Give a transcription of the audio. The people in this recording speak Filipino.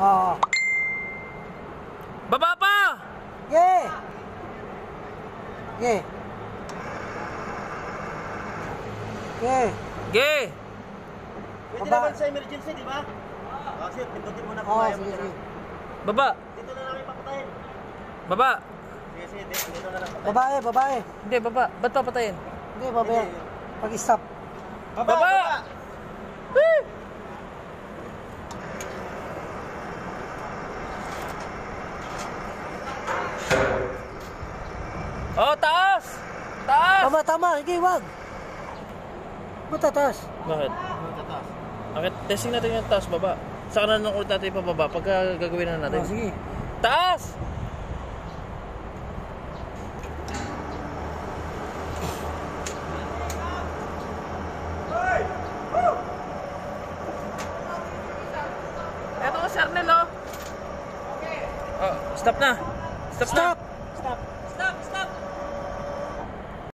Oo. Baba pa! Yeah. Yeah. Yeah. Ge! Pwede Baba. naman sa emergency, di ba? Oh, sige, pindutin mo na kung Oo, kaya mo sige, na. sige. Baba! Dito na namin papatayin. Baba! Sige, sige, dito, dito na lang patayin. Babae, babae. Hindi, baba. Ba't papatayin? Hindi, babae. Pag-stop. Baba! Baba! baba. Oh, taas! Taas! Tama, tama. Hindi, wag. Ba't tataas? Bakit? Ano, tataas? Bakit? Testing natin yung taas, baba. Saka na nung ulit natin ipababa pagka gagawin na natin. Oh, sige. Taas! Eto ka, Sernel, oh. Oh, stop na. Stop, Stop! na. Stop.